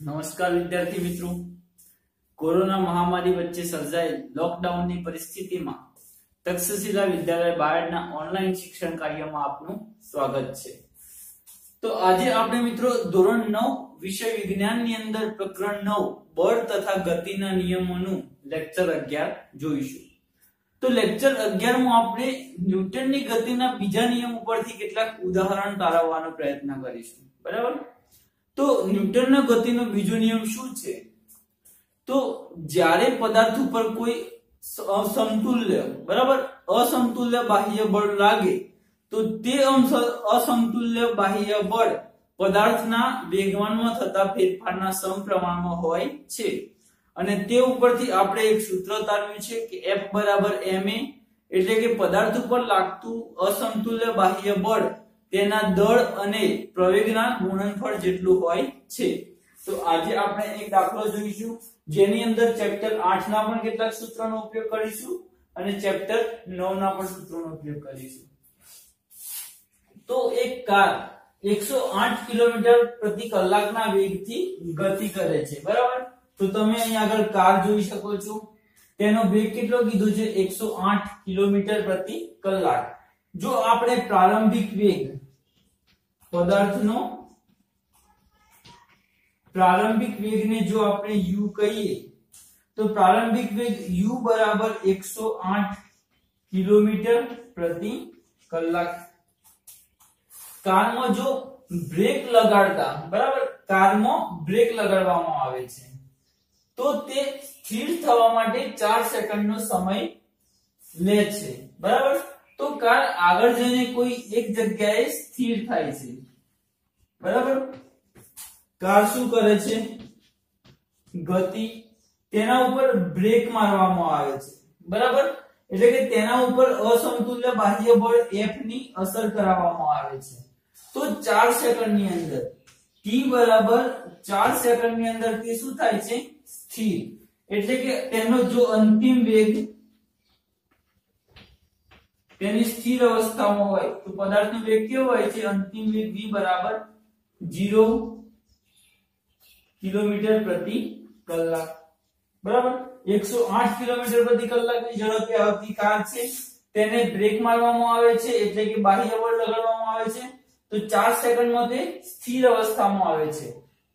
નમસ્કાર વિદ્યાર્થી મિત્રો. કોરોના મહામારી વચ્ચે સર્જાયેલ લોકડાઉનની પરિસ્થિતિમાં તક્ષશિલા વિદ્યાલય બાયડના ઓનલાઈન શિક્ષણ કાર્યમાં આપનું સ્વાગત છે. તો આજે આપણે મિત્રો ધોરણ 9 વિષય વિજ્ઞાનની અંદર પ્રકરણ 9 બળ તથા ગતિના નિયમોનું લેક્ચર 11 જોઈશું. તો લેક્ચર 11 માં આપણે ન્યૂટનની ગતિના બીજા નિયમ ઉપરથી કેટલાક ઉદાહરણ તારવવાનો પ્રયત્ન કરીશું. બરાબર? તો ન્યૂટનના ગતિનો બીજો નિયમ શું છે? તો જ્યારે પદાર્થ ઉપર કોઈ અસમતુલ્ય બરાબર? અસમતુલ્ય બાહ્ય બળ લાગે, તો તે અસમતુલ્ય બાહ્ય બળ પદાર્થના વેગમાનમાં થતા ફેરફારના સમપ્રમાણમાં હોય છે. અને તે ઉપરથી આપણે એક સૂત્ર તારવ્યું છે કે F બરાબર ma એટલે કે પદાર્થ ઉપર લાગતું અસમતુલ્ય બાહ્ય બળ તેના દળ અને પ્રવેગના ગુણનફળ જેટલું હોય છે. તો આજે આપણે એક દાખલો જોઈશું, જેની અંદર ચેપ્ટર 8 ના પણ કેટલાક સૂત્રોનો ઉપયોગ કરીશું અને ચેપ્ટર 9 ના પણ સૂત્રોનો ઉપયોગ કરીશું. તો એક કાર 108 કિલોમીટર પ્રતિ કલાકના વેગથી ગતિ કરે છે, બરાબર? તો તમે અહીં આગળ કાર જોઈ શકો છો. તેનો વેગ કેટલો કીધો છે? 108 કિલોમીટર પ્રતિ કલાક. જો આપણે પ્રારંભિક વેગ પદાર્થનો પ્રારંભિક વેગને જો આપણે u કહીએ, તો પ્રારંભિક વેગ u બરાબર 108 કિલોમીટર પ્રતિ કલાક. કારમાં જો બ્રેક લગાડતા, બરાબર? કારમાં બ્રેક લગાડવામાં આવે છે. તો તે સ્થિર થવા માટે 4 સેકન્ડનો સમય લે છે. બરાબર? તો કાર આગળ જઈને કોઈ એક જગ્યાએ સ્થિર થાય છે. બરાબર? કાર શું કરે છે? ગતિ તેના ઉપર બ્રેક મારવામાં આવે છે. બરાબર? એટલે કે તેના ઉપર અસમતુલ્ય બાહ્ય બળ F ની અસર કરાવવામાં આવે છે. તો 4 સેકન્ડની અંદર, t બરાબર 4 સેકન્ડની અંદર તે શું થાય છે? સ્થિર. એટલે કે તેનો જો અંતિમ વેગ તેની સ્થિર અવસ્થામાં હોય તો પદાર્થનો વેગ કેવો હોય છે અંતિમ વેગ v બરાબર 0 કિલોમીટર પ્રતિ કલાક. બરાબર? 108 કિલોમીટર પ્રતિ કલાકની ઝડપે આવતી કાર છે. તેને બ્રેક મારવામાં આવે છે, એટલે કે બાહ્ય બળ લગાડવામાં આવે છે. તો 4 સેકન્ડમાં તે સ્થિર અવસ્થામાં આવે છે.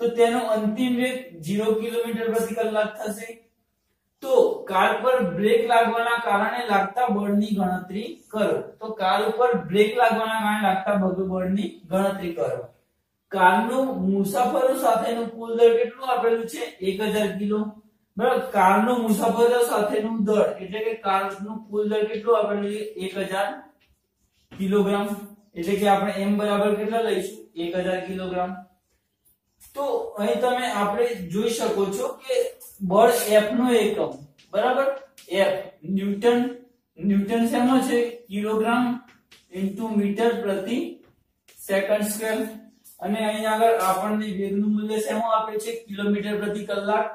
તો તેનો અંતિમ વેગ 0 કિલોમીટર પ્રતિ કલાક થશે. તો કાર પર બ્રેક લાગવાના કારણે લાગતા બળની ગણતરી કરો. તો કાર ઉપર બ્રેક લાગવાના કારણે લાગતા બધું બળની ગણતરી કરો. કારનું મુસાફરો સાથેનું કુલ દળ કેટલું આપેલું છે? 1000 કિલો. બરાબર? કારનું મુસાફરો સાથેનું દળ એટલે કે કારનું કુલ દળ કેટલું આપેલું છે? 1000 કિલોગ્રામ. એટલે કે આપણે m બરાબર કેટલા લઈશું? 1000 કિલોગ્રામ. તો અહીં તમે આપણે જોઈ શકો છો કે બળ F નો એકમ, બરાબર? F, ન્યૂટન ન્યૂટન શેમાં છે? કિલોગ્રામ ઇન્ટુ મીટર પ્રતિ સેકન્ડ સ્ક્વેર. અને અહીં આગળ આપણને વેગનું મૂલ્ય શેમાં આપે છે? કિલોમીટર પ્રતિ કલાક.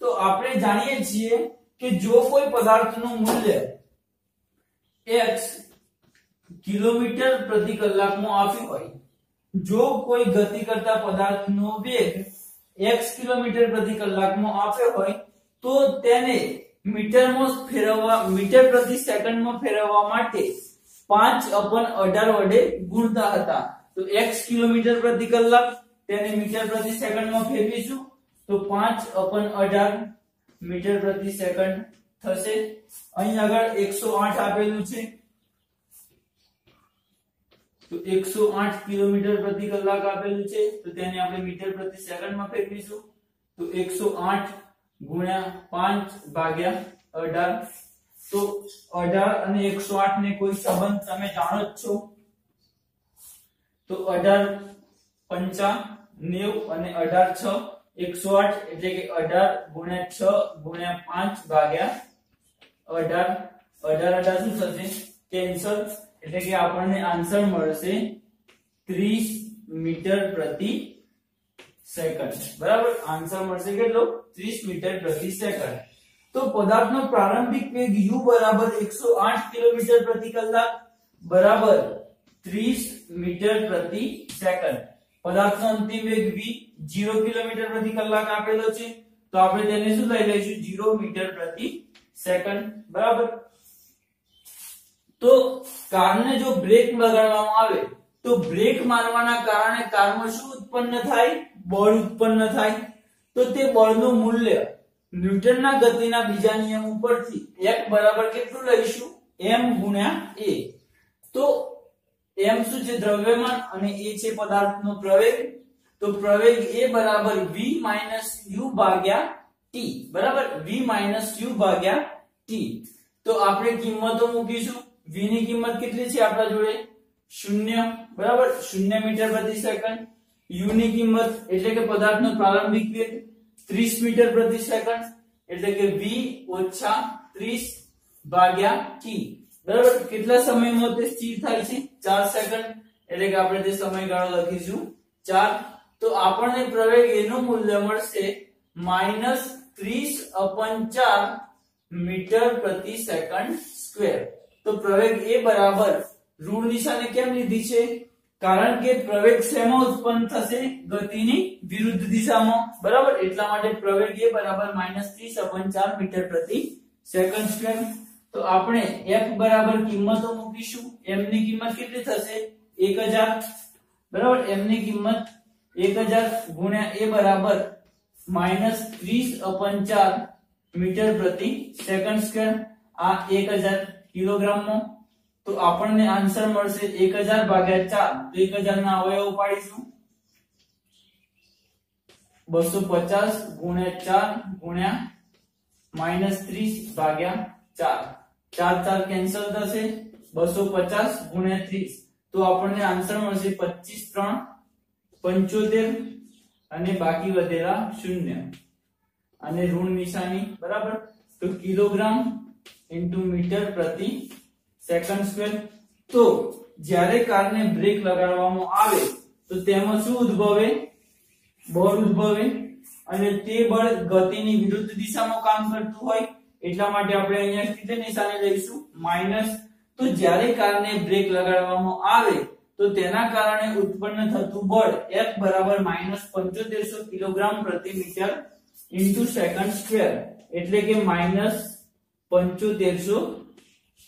તો આપણે જાણીએ છીએ કે જો કોઈ પદાર્થનું મૂલ્ય x કિલોમીટર પ્રતિ કલાકમાં આપ્યું હોય જો કોઈ ગતિ કરતા પદાર્થનો વેગ x કિલોમીટર પ્રતિ કલાકમાં આપ્યો હોય, તો તેને મીટરમાં ફેરવવા, મીટર પ્રતિ સેકન્ડમાં ફેરવવા માટે 5 18 વડે ગુણતા હતા. તો x કિલોમીટર પ્રતિ કલાક તેને મીટર પ્રતિ સેકન્ડમાં ફેરવીશું. તો 5 18 મીટર પ્રતિ સેકન્ડ થશે. અહીં આગળ 108 આપેલું છે. તો 108 કિલોમીટર પ્રતિ કલાક આપેલું છે. તો તેને આપણે મીટર પ્રતિ સેકન્ડમાં ફેરવીશું તો 108 ગુણ્યા 5 ભાગ્યા 18 તો 18 અને 108 ને કોઈ સંબંધ તમે જાણો જ છો. તો 18 પંચા 90 અને 18 6 108 એટલે કે 18 ગુણ્યા 6 ગુણ્યા 5 ભાગ્યા 18 18 18 શું થશે? કેન્સલ. એટલે કે આપણને આન્સર મળશે 30 મીટર પ્રતિ સેકન્ડ બરાબર? આન્સર મળશે કેટલો? 30 મીટર પ્રતિ સેકન્ડ તો પદાર્થનો પ્રારંભિક વેગ u બરાબર 108 કિલોમીટર પ્રતિ કલાક બરાબર 30 મીટર પ્રતિ સેકન્ડ પદાર્થનો અંતિમ વેગ v જીરો કિલોમીટર પ્રતિ કલાક આપેલો છે. તો આપણે તેને શું લઈ લઈશું? જીરો મીટર પ્રતિ સેકન્ડ બરાબર? તો કારને જો બ્રેક લગાડવામાં આવે, તો બ્રેક મારવાના કારણે કારમાં શું ઉત્પન્ન થાય? બળ ઉત્પન્ન થાય. તો તે બળનું મૂલ્ય ન્યૂટનના ગતિના બીજા નિયમ ઉપરથી F બરાબર કેટલું લઈશું? m ગુણ્યા a તો m શું છે દ્રવ્યમાન અને a છે પદાર્થનો પ્રવેગ? તો પ્રવેગ a બરાબર v u ભાગ્યા t. બરાબર? v u ભાગ્યા t. તો આપણે કિંમતો મૂકીશું. V ની કિંમત કેટલી છે આપણા જોડે? શૂન્ય, બરાબર? શૂન્ય મીટર પ્રતિ સેકન્ડ. U ની કિંમત એટલે કે પદાર્થનો પ્રારંભિક વેગ 30 મીટર પ્રતિ સેકન્ડ. એટલે કે v 30 ભાગ્યા t. બરાબર? કેટલા સમયમાં તે સ્થિર થાય છે? 4 સેકન્ડ. એટલે કે આપણે તે સમયગાળો લખીશું. 4 તો આપણને પ્રવેગ એનું મૂલ્ય મળશે -30 4 મીટર પ્રતિ સેકન્ડ સ્ક્વેર. તો પ્રવેગ એ બરાબર ઋણ દિશાને કેમ લીધી છે? કારણ કે પ્રવેગ શેમાં ઉત્પન્ન થશે? ગતિની વિરુદ્ધ દિશામાં. બરાબર? એટલા માટે પ્રવેગ એ બરાબર -30 મીટર પ્રતિ સેકન્ડ સ્ક્વેર તો આપણે f બરાબર કિંમતો મૂકીશું. M ની કિંમત કેટલી થશે? 1000 બરાબર? M ની કિંમત 1000 ગુણ્યા a બરાબર -30 મીટર પ્રતિ સેકન્ડ સ્ક્વેર આ 1000 કિલોગ્રામમાં તો આપણને આન્સર મળશે 1000 ભાગ્યા 4 તો 1000 ના અવયવ પાડીશું 250 ગુણ્યા 4 ગુણ્યા -30 ભાગ્યા 4 4 4 કેન્સલ થશે. 250 ગુણ્યા 30 તો આપણને આન્સર મળશે 25 3 75 અને બાકી વધેલા શૂન્ય. અને ઋણ નિશાની, બરાબર? તો કિલોગ્રામ ઇન્ટુ મીટર પ્રતિ સેકન્ડ સ્ક્વેર તો જ્યારે કારને બ્રેક લગાડવામાં આવે, તો તેમાં શું ઉદ્ભવે? બળ ઉદ્ભવે. અને તે બળ ગતિની વિરુદ્ધ દિશામાં કામ કરતું હોય, એટલા માટે આપણે અહીંયા સ્થિતિ નિશાને લઈશું માઇનસ તો જ્યારે કારને બ્રેક લગાડવામાં આવે, તો તેના કારણે ઉત્પન્ન થતું બળ F બરાબર -7500 કિલોગ્રામ પ્રતિ મીટર ઇન્ટુ સેકન્ડ સ્ક્વેર એટલે કે માઇનસ 7500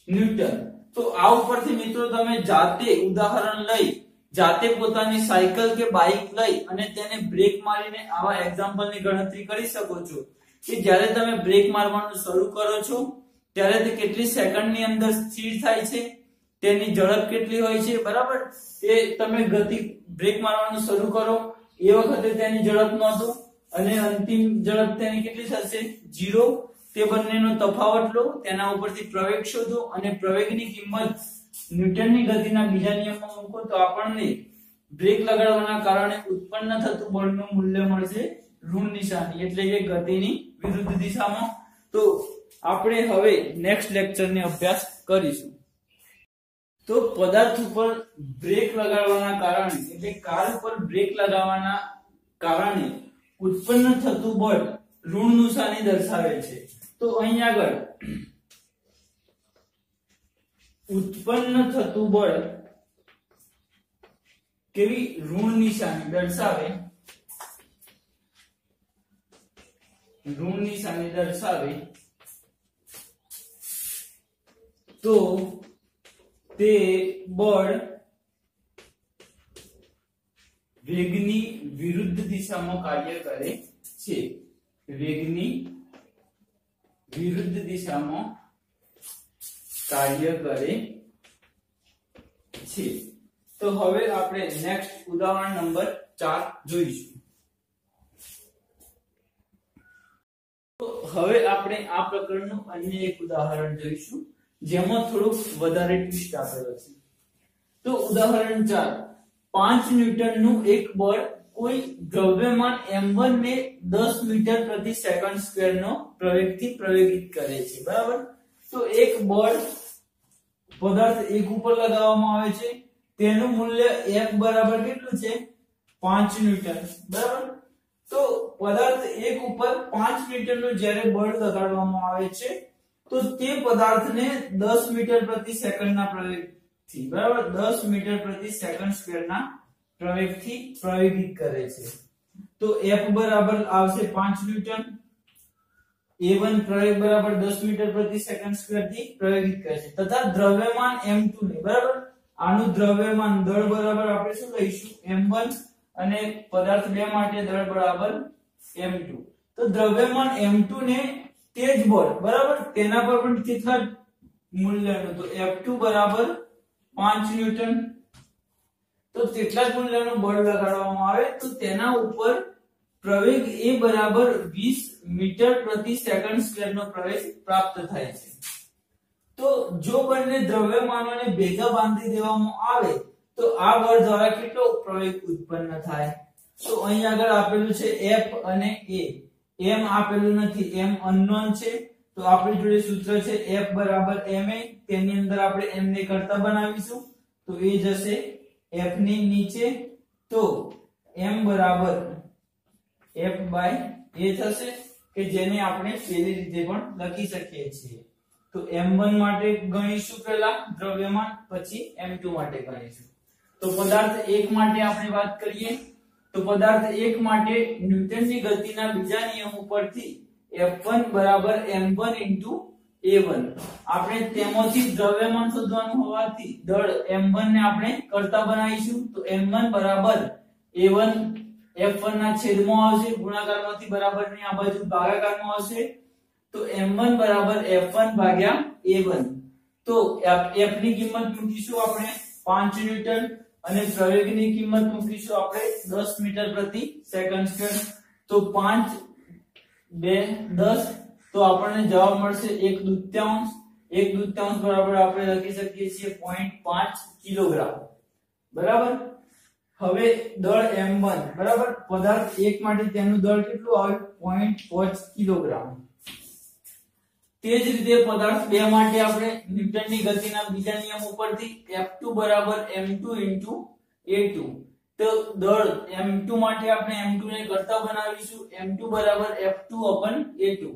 ન્યૂટન. તો આ ઉપરથી મિત્રો તમે જાતે ઉદાહરણ લઈ, જાતે પોતાની સાયકલ કે બાઇક લઈ અને તેને બ્રેક મારીને આવા એક્ઝામ્પલની ગણતરી કરી શકો છો. કે જ્યારે તમે બ્રેક મારવાનું શરૂ કરો છો, ત્યારે તે કેટલી સેકન્ડની અંદર સ્થિર થાય છે, તેની ઝડપ કેટલી હોય છે, બરાબર? એ તમે ગતિ બ્રેક મારવાનું શરૂ કરો, એ વખતે તેની ઝડપ નોંધો અને અંતિમ ઝડપ તેની કેટલી થશે? 0 તે બંનેનો તફાવત લો, તેના ઉપરથી પ્રવેગ શોધો અને પ્રવેગની કિંમત ન્યૂટનની ગતિના બીજા નિયમમાં મૂકો તો આપણને બ્રેક લગાડવાના કારણે ઉત્પન્ન થતું બળનું મૂલ્ય મળશે ઋણ નિશાની, એટલે કે ગતિની વિરુદ્ધ દિશામાં. તો આપણે હવે નેક્સ્ટ લેક્ચરને અભ્યાસ કરીશું. તો પદાર્થ ઉપર બ્રેક લગાડવાના કારણે, એટલે કાર ઉપર બ્રેક લગાવવાના કારણે ઉત્પન્ન થતું બળ ઋણ નિશાની દર્શાવે છે. તો અહીં આગળ ઉત્પન્ન થતું બળ કેવી ઋણ નિશાની દર્શાવે? ઋણ નિશાની દર્શાવે તો તે બળ વેગની વિરુદ્ધ દિશામાં કાર્ય કરે છે. વેગની વિરુદ્ધ દિશામાં કાર્ય કરે છે. તો હવે આપણે નેક્સ્ટ ઉદાહરણ નંબર 4 જોઈશું. હવે આપણે આ પ્રકરણનું અન્ય એક ઉદાહરણ જોઈશું, જેમાં થોડુંક વધારે ટ્વિસ્ટ આપેલો છે. તો ઉદાહરણ 4 5 ન્યૂટનનું એક બળ કોઈ દ્રવ્યમાન m1 ને 10 મીટર પ્રતિ સેકન્ડ સ્ક્વેર નો પ્રવેગથી પ્રવેગિત કરે છે, બરાબર? તો એક બળ પદાર્થ એક ઉપર લગાવવામાં આવે છે, તેનું મૂલ્ય F બરાબર કેટલું છે? 5 ન્યૂટન, બરાબર? તો પદાર્થ એક ઉપર 5 ન્યૂટનનું જ્યારે બળ લગાડવામાં આવે છે, તો તે પદાર્થને 10 મીટર પ્રતિ સેકન્ડના પ્રવેગથી, બરાબર? 10 મીટર પ્રતિ સેકન્ડ સ્ક્વેરના પ્રવેગથી પ્રવેગિત કરે છે. તો F બરાબર આવશે 5 ન્યૂટન. A1 પ્રવેગ બરાબર 10 મીટર પ્રતિ સેકન્ડ સ્ક્વેરથી પ્રવેગિત કરે છે. તથા દ્રવ્યમાન m2 ને, બરાબર? આનું દ્રવ્યમાન દળ બરાબર આપણે શું લઈશું? M1 અને પદાર્થ 2 માટે દળ બરાબર m2 તો દ્રવ્યમાન m2 ને તે જ બળ, બરાબર? તેના પર પણ કેટલા મૂલ્યનું? તો F2 બરાબર 5 ન્યૂટન. તો તેટલા જ મૂલ્યનું બળ લગાડવામાં આવે તો તેના ઉપર પ્રવેગ એ બરાબર 20 મીટર પ્રતિ સેકન્ડ સ્ક્વેરનો પ્રવેગ પ્રાપ્ત થાય છે. તો જો બંને દ્રવ્યમાનોને ભેગા બાંધી દેવામાં આવે તો આ બળ દ્વારા કેટલો પ્રવેગ ઉત્પન્ન થાય? તો અહીં આગળ આપેલું છે F અને A. M આપેલું નથી, m અનનોન છે. તો આપણી જોડે સૂત્ર છે F બરાબર ma તેની અંદર આપણે m ને કરતા બનાવીશું. તો એ જશે F ની નીચે તો m બરાબર F બાય a થશે, કે જેને આપણે પેલી રીતે પણ લખી શકીએ છીએ. તો m1 માટે ગણીશું પહેલા દ્રવ્યમાન, પછી m2 માટે ગણીશું. તો પદાર્થ 1 માટે આપણે વાત કરીએ, તો પદાર્થ 1 માટે ન્યૂટનની ગતિના બીજા નિયમ ઉપરથી F1 બરાબર m1 a1 આપણે તેમાંથી દ્રવ્યમાન શોધવાનું હોવાથી દળ m1 ને આપણે કરતા બનાવીશું. તો m1 બરાબર a1 F1 ના છેદમાં આવશે, ગુણાકારમાંથી બરાબરની આ બાજુ ભાગાકારમાં આવશે. તો m1 બરાબર f1 ભાગ્યા a1 તો f ની કિંમત મૂકીશું આપણે 5 ન્યૂટન અને પ્રવેગની કિંમત મૂકીશું આપણે 10 મીટર પ્રતિ સેકન્ડ સ્ક્વેર. તો 5 2 10 તો આપણને જવાબ મળશે એક દૂત્યાંશ. એક દૂત્યાંશ બરાબર આપણે લખી શકીએ છીએ 0.5 કિલોગ્રામ. બરાબર? હવે દળ એમ વન. બરાબર? પદાર્થ એક માટે તેનું દળ કેટલું આવે? 0.5 કિલોગ્રામ. તે જ રીતે પદાર્થ બે માટે આપણે ન્યૂટનની ગતિના બીજા નિયમ ઉપરથી F2 બરાબર m2 a2 તો દળ m2 માટે આપણે m2 ને કરતા બનાવીશું. m2 બરાબર F2 a2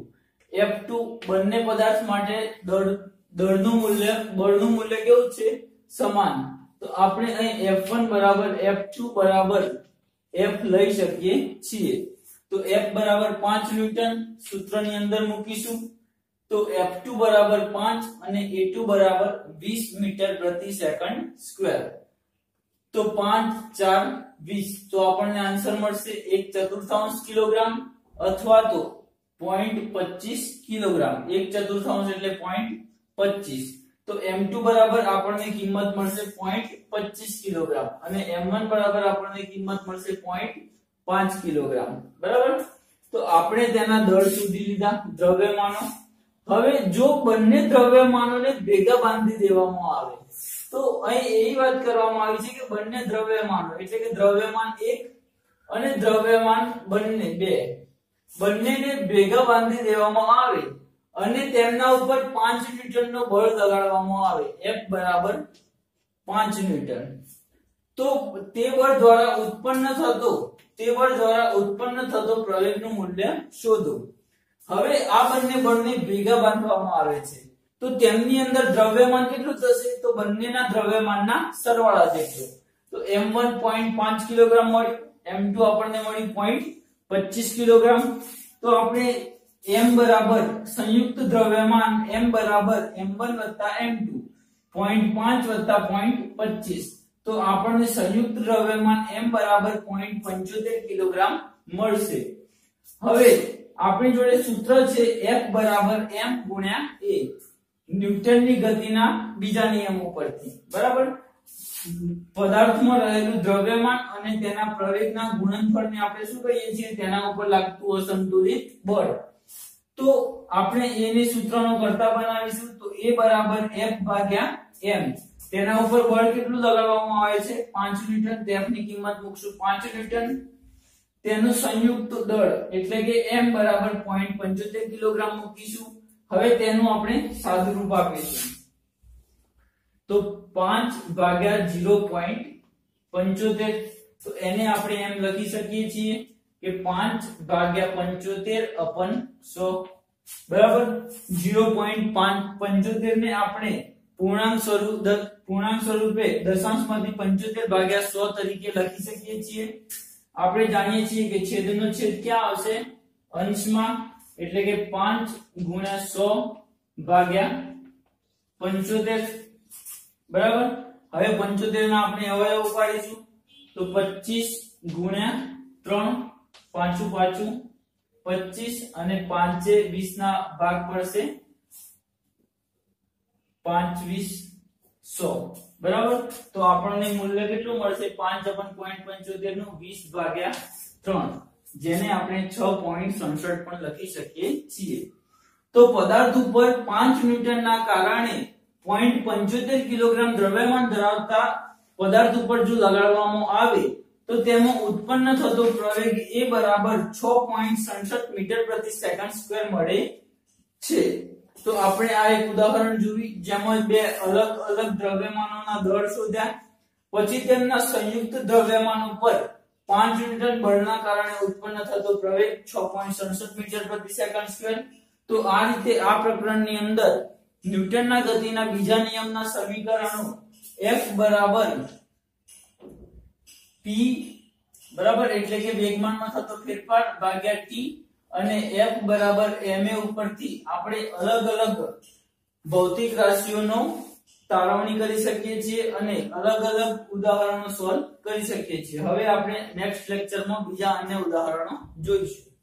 F2 બંને પદાર્થ માટે દળ, દળનું મૂલ્ય, બળનું મૂલ્ય કેવું છે? સમાન. તો આપણે અહીં F1 બરાબર F2 બરાબર F લઈ શકીએ છીએ. તો F બરાબર 5 ન્યૂટન સૂત્રની અંદર મૂકીશું. તો F2 બરાબર 5 અને A2 બરાબર 20 મીટર પ્રતિ સેકન્ડ સ્ક્વેર. તો 5 4 20 તો આપણને આન્સર મળશે 1 ચતુર્થાંશ કિલોગ્રામ અથવા તો 0.25 કિલોગ્રામ. એક ચતુર્થાંશ એટલે 0.25 તો એમ ટુ બરાબર આપણને કિંમત મળશે 0.25 કિલોગ્રામ. અને m1 બરાબર આપણને કિંમત મળશે 0.5 કિલોગ્રામ. બરાબર? તો આપણે તેના દળ સુધી લીધા, દ્રવ્યમાનો. હવે જો બંને દ્રવ્યમાનોને ભેગા બાંધી દેવામાં આવે, તો અહીં એવી વાત કરવામાં આવી છે કે બંને દ્રવ્યમાનો, એટલે કે દ્રવ્યમાન એક અને દ્રવ્યમાન બંને 2 બંનેને ભેગા બાંધી દેવામાં આવે અને તેમના ઉપર 5 ન્યૂટનનો બળ લગાડવામાં આવે. F બરાબર 5 ન્યૂટન. તો તે બળ દ્વારા ઉત્પન્ન થતો, તે બળ દ્વારા ઉત્પન્ન થતો પ્રવેગનું મૂલ્ય શોધો. હવે આ બંને બળને ભેગા બાંધવામાં આવે છે. તો તેમની અંદર દ્રવ્યમાન કેટલું થશે? તો બંનેના દ્રવ્યમાનના સરવાળા જેટલું તો m1 0.5 કિલોગ્રામ મળ્યું. M2 આપણને મળ્યું 0.25 કિલોગ્રામ. તો આપણે m બરાબર સંયુક્ત દ્રવ્યમાન m બરાબર m1 m2 0.5 0.25 તો આપણને સંયુક્ત દ્રવ્યમાન m બરાબર 0.75 કિલોગ્રામ મળશે. હવે આપણી જોડે સૂત્ર છે F બરાબર m ગુણ્યા a. ન્યૂટનની ગતિના બીજા નિયમ ઉપરથી બરાબર? પદાર્થમાં રહેલું દ્રવ્યમાન અને તેના પ્રવેગના ગુણનફળને આપણે શું કહીએ છીએ? તેના ઉપર લાગતું અસંતુલિત બળ. તો આપણે a સૂત્રનો કરતા બનાવીશું તો a બરાબર F ભાગ્યા m. તેના ઉપર બળ કેટલું લગાડવામાં આવે છે? 5 ન્યૂટન. તે F ની કિંમત મૂકશું. 5 ન્યૂટન. તેનું સંયુક્ત દળ એટલે કે m બરાબર 0.75 કિલોગ્રામ મૂકીશું. હવે તેનું આપણે સાદું રૂપ આપીશું. તો 5 ભાગ્યા 0.75 તો એને આપણે એમ લખી શકીએ છીએ કે 5 ભાગ્યા 75 અપન 100 બરાબર 0.75 ને આપણે પૂર્ણાંક સ્વરૂપ દ- પૂર્ણાંક સ્વરૂપે દશાંશમાંથી પંચોતેર ભાગ્યા સો તરીકે લખી શકીએ છીએ આપણે જાણીએ છીએ કે છેદનો છેદ ક્યાં આવશે? અંશમાં, એટલે કે પાંચ ગુણ્યા સો ભાગ્યા પંચોતેર। બરાબર? હવે પંચોતેર ના આપણે અવયવ ઉપાડીશું. તો પચીસ ગુણ્યા ત્રણ પાછું પાછું પચીસ અને પાંચે વીસ ના ભાગ પડશે પાંચ, વીસ, સો. બરાબર? તો આપણને મૂલ્ય કેટલું મળશે? પાંચ અપન પોઈન્ટ પંચોતેરનું વીસ ભાગ્યા ત્રણ, જેને આપણે છ પોઈન્ટ સડસઠ પણ લખી શકીએ છીએ. તો પદાર્થ ઉપર પાંચ ન્યૂટનના કારણે પોઈન્ટ પંચોતેર કિલોગ્રામ દ્રવ્યમાન ધરાવતા પદાર્થ ઉપર જો લગાડવામાં આવે, તો તેમાં ઉત્પન્ન થતો પ્રવેગ એ બરાબર છ પોઈન્ટ સડસઠ મીટર પ્રતિ સેકન્ડ સ્ક્વેર મળે છે. તો આપણે આ એક ઉદાહરણ જોયું, જેમાં બે અલગ અલગ દ્રવ્યમાનોના દળ શોધ્યા. પછી તેમના સંયુક્ત દ્રવ્યમાન ઉપર પાંચ ન્યૂટન બળના કારણે ઉત્પન્ન થતો પ્રવેગ છ પોઈન્ટ સડસઠ મીટર પ્રતિ સેકન્ડ સ્ક્વેર. તો આ રીતે આ પ્રકરણની અંદર ન્યૂટનના ગતિના બીજા નિયમના સમીકરણો F બરાબર p બરાબર એટલે કે વેગમાનમાં થતો ફેરફાર ભાગ્યા t અને F બરાબર ma ઉપરથી આપણે અલગ અલગ ભૌતિક રાશિઓનો તારવણી કરી શકીએ છીએ અને અલગ અલગ ઉદાહરણો સોલ્વ કરી શકીએ છીએ. હવે આપણે નેક્સ્ટ લેક્ચરમાં બીજા અન્ય ઉદાહરણો જોઈશું.